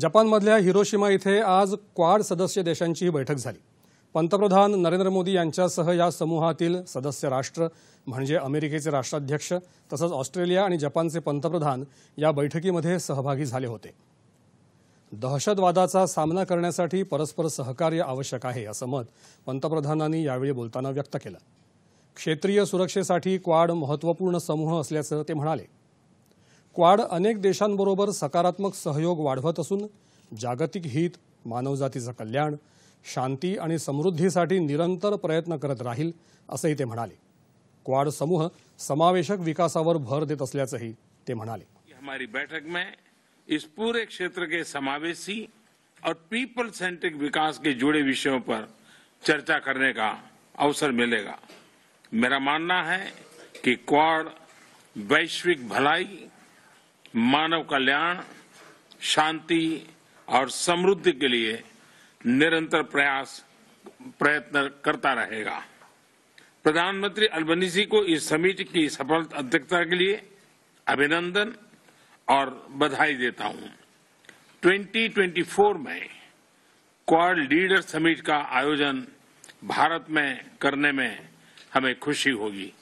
जपानमधल्या Hiroshima इथे आज quad सदस्य देशांची ही बैठक झाली. पंतप्रधान नरेंद्र मोदी यांच्यासह या समूहातील सदस्य राष्ट्र म्हणजे अमेरिकेचे राष्ट्राध्यक्ष तसंच ऑस्ट्रेलिया आणि जपानचे पंतप्रधान या बैठकीमध्ये सहभागी झाले होते. दहशतवादाचा सामना करण्यासाठी परस्पर सहकार्य आवश्यक आहे असं मत पंतप्रधानांनी यावेळी बोलताना व्यक्त केलं. क्षेत्रीय सुरक्षेसाठी क्वाड महत्त्वपूर्ण समूह असल्याचं ते म्हणाले. क्वाड अनेक देशांबरोबर सकारात्मक सहयोग वाढवत असून जागतिक हित, मानवजातीचं कल्याण, शांती आणि समृद्धीसाठी निरंतर प्रयत्न करत राहील, असंही ते म्हणाले. क्वाड समूह समावेशक विकासावर भर देत असल्याचंही ते म्हणाले. हमारी बैठक में इस पूरे क्षेत्र के समावेशी और पीपल सेंट्रिक विकास के जुड़े विषयों पर चर्चा करने का अवसर मिलेगा। मेरा मानना है कि क्वाड वैश्विक भलाई मानव कल्याण, शांति और समृद्धि के लिए निरंतर प्रयास, प्रयत्न करता रहेगा। प्रधानमंत्री अल्बनीजी को इस समिति की सफल अध्यक्षता के लिए अभिनंदन और बधाई देता हूँ। 2024 में क्वाड लीडर समिट का आयोजन भारत में करने में हमें खुशी होगी।